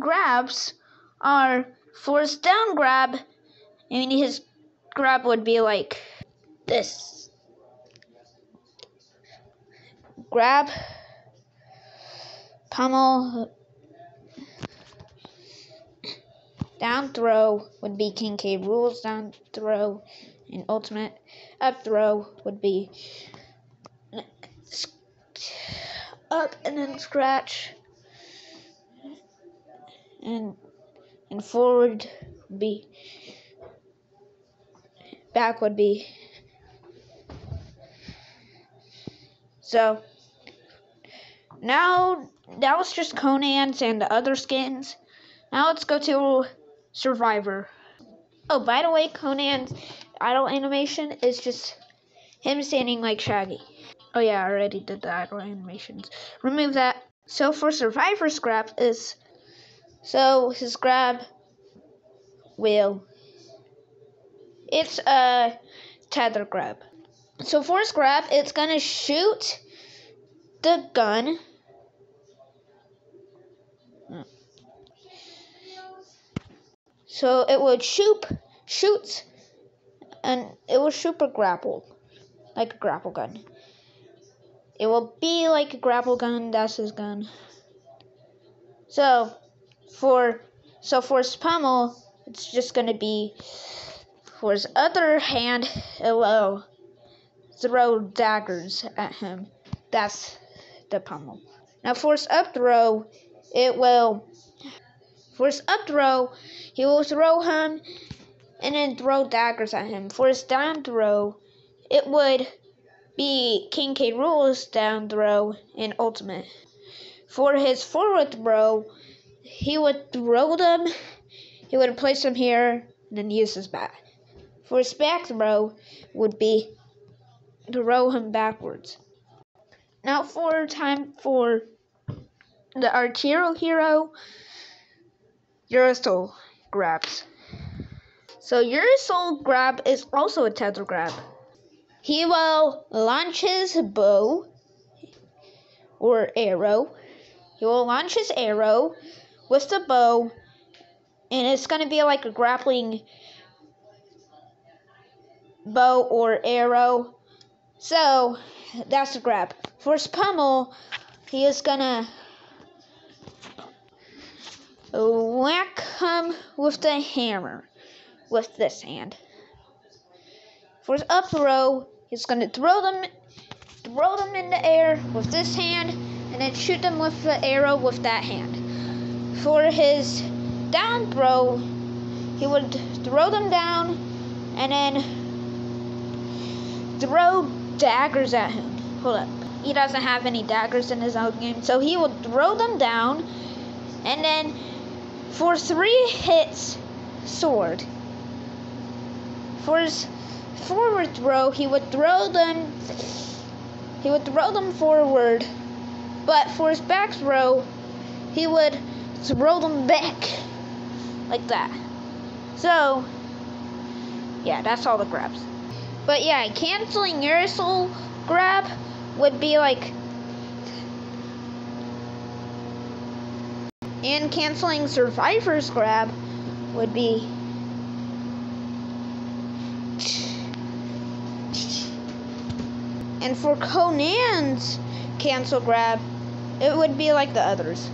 grabs are for his down grab, I mean his grab would be like this. Grab, pummel, down throw would be King K. Rool's down throw, and ultimate up throw would be up and then scratch and and forward would be back would be so now that was just Conan's and the other skins. Now let's go to Survivor. Oh, by the way, Conan's idle animation is just him standing like Shaggy. Oh yeah, I already did the idle animations. Remove that. So for Survivor's Scrap is so his grab will it's a tether grab. So for his grab, it's gonna shoot the gun. So it would shoot shoot and it will super grapple like a grapple gun. It will be like a grapple gun, that's his gun. So for so for pummel, it's just gonna be for his other hand will throw daggers at him. That's the pummel. Now for his up throw, it will for his up throw, he will throw him and then throw daggers at him. For his down throw, it would be King K. Rool's down throw in Ultimate. For his forward throw, he would throw them, he would place them here, and then use his bat. For his back throw would be to throw him backwards. Now for time for the Arturo hero, Urusol grabs. So Urusol grab is also a tether grab. He will launch his bow or arrow. He will launch his arrow with the bow, and it's going to be like a grappling bow or arrow. So that's the grab. For his pummel, he is to whack him with the hammer with this hand. For his up throw, he's to throw them throw them in the air with this hand and then shoot them with the arrow with that hand. For his down throw, he would throw them down and then throw daggers at him. Hold up. He doesn't have any daggers in his own game, so he would throw them down and then for three hits, sword. For his forward throw, he would throw them he would throw them forward, but for his back throw, he would throw them back like that. So, yeah, that's all the grabs. But yeah, canceling Urusol grab would be like and canceling Survivor's grab would be And for Conan's cancel grab, it would be like the others.